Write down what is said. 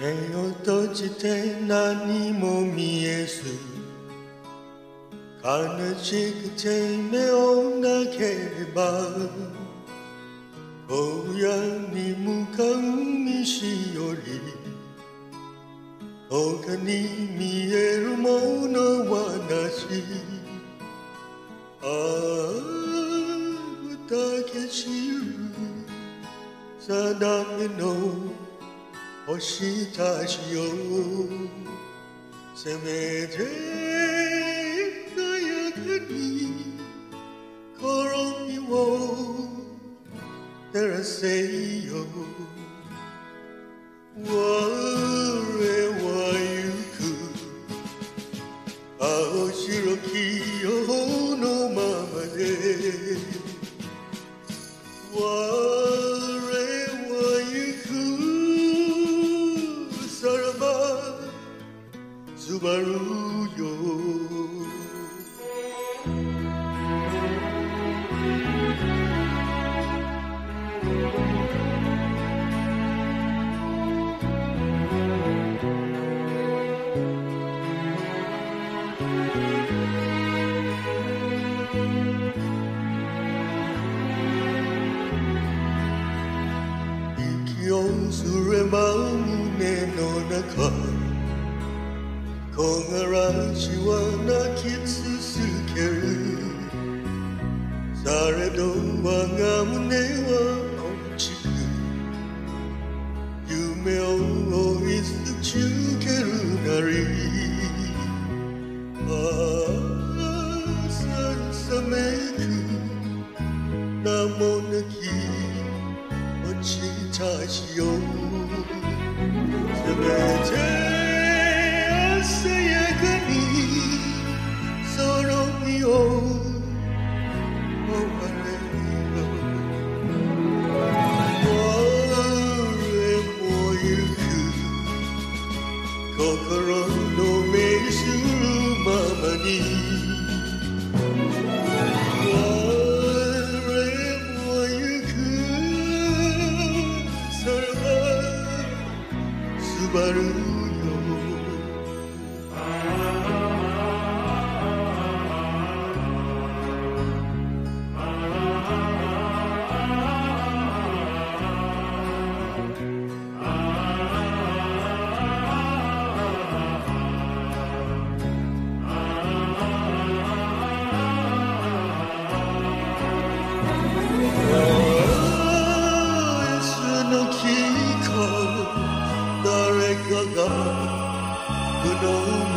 目を閉じて何も見えず悲しくて目をなければ荒野に向かう道より他に見えるものはなし。ああだけ知る定めの星たちよせめて穏やかに転びを照らせよすばるよ息をすれば胸の中しは泣き続ける。されど我が胸は落ちる夢を追い続けるなり。ああささめく。名もなき落ちたしよせすこの